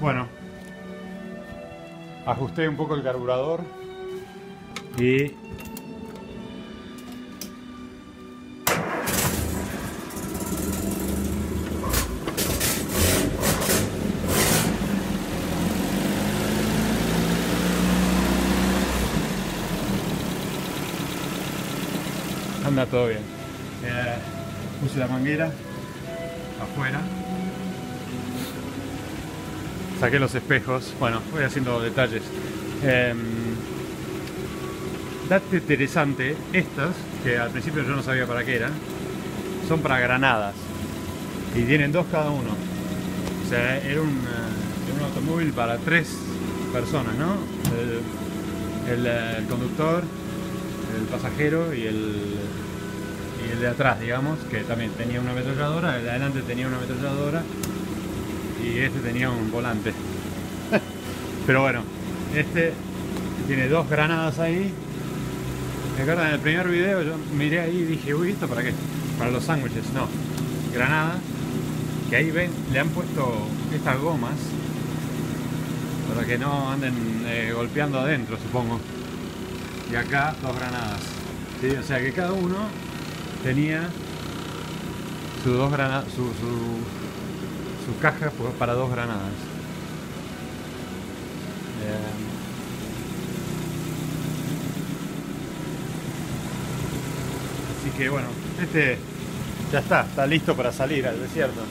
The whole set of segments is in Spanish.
Bueno, ajusté un poco el carburador y anda todo bien. Eh, puse la manguera afuera. Saqué los espejos. Bueno, voy haciendo detalles. Eh, dato interesante, estas, que al principio yo no sabía para qué eran, son para granadas. Y tienen dos cada uno. O sea, era un, eh, automóvil para tres personas, ¿no? Eh, el conductor, el pasajero y el, y el de atrás, digamos, que también tenía una ametralladora, el de adelante tenía una ametralladora y este tenía un volante. Pero bueno, este tiene dos granadas ahí. En el primer video yo miré ahí y dije, uy, ¿esto para qué? Para los sándwiches, no. Granadas, que ahí ven, le han puesto estas gomas para que no anden eh, golpeando adentro, supongo. Y acá dos granadas. ¿sí? O sea que cada uno tenía sus dos granadas, su, su, su caja para dos granadas. Eh, Así que bueno, este ya está, está listo para salir al desierto.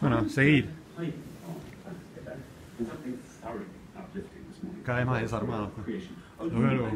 Bueno, seguir. Cada vez más desarmado. Vemos luego.